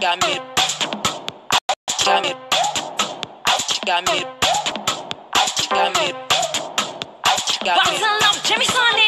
got me. Got me. Got me. Got me. Got me. Bottle of Jameson in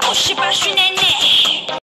Koko, je sais pas, je suis nénée.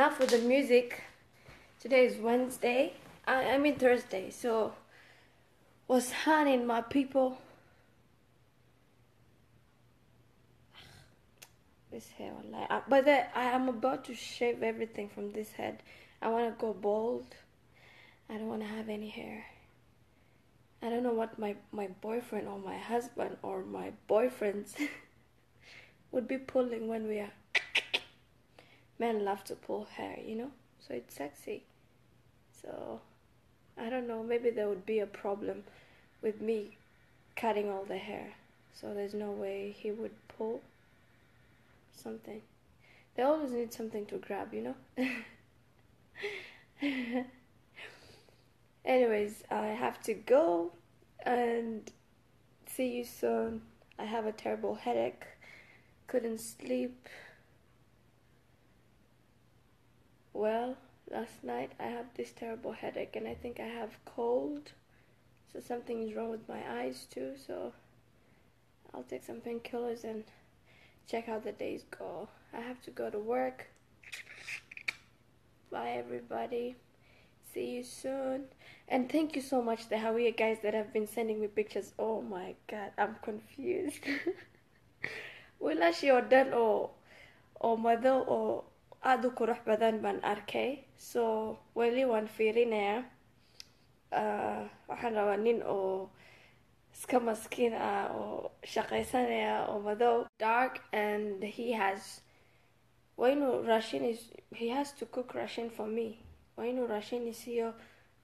enough with the music. Today is Wednesday. I, I mean Thursday. So, what's happening, my people? This hair, wallahi. Uh, but the, I am about to shave everything from this head. I want to go bald. I don't want to have any hair. I don't know what my, my boyfriend or my husband or my boyfriends would be pulling when we are men love to pull hair, you know? So it's sexy. So I don't know, maybe there would be a problem with me cutting all the hair. So there's no way he would pull something. They always need something to grab, you know? Anyways, I have to go and see you soon. I have a terrible headache. Couldn't sleep. Well, last night I have this terrible headache and I think I have cold. So something is wrong with my eyes too, so I'll take some painkillers and check how the days go. I have to go to work. Bye everybody. See you soon. And thank you so much, the Hawiye guys that have been sending me pictures. Oh my god, I'm confused. Will I she or done or or mother or aada u qurux badan baan arkay. So weli waan fiirinayaa. Uh, waxaan rabaa nin oo iska maskiin ah oo shaqaysanaya oo madow dark and he has waa inuu raashin is- he has to cook ration for me. Waa inuu raashin isiyo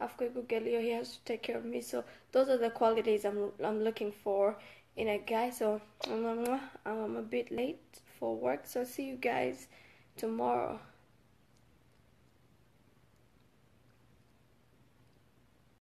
afkaygu geliyo he has to take care of me. So those are the qualities I'm, I'm looking for in a guy. So I'm a bit late for work. So see you guys tomorrow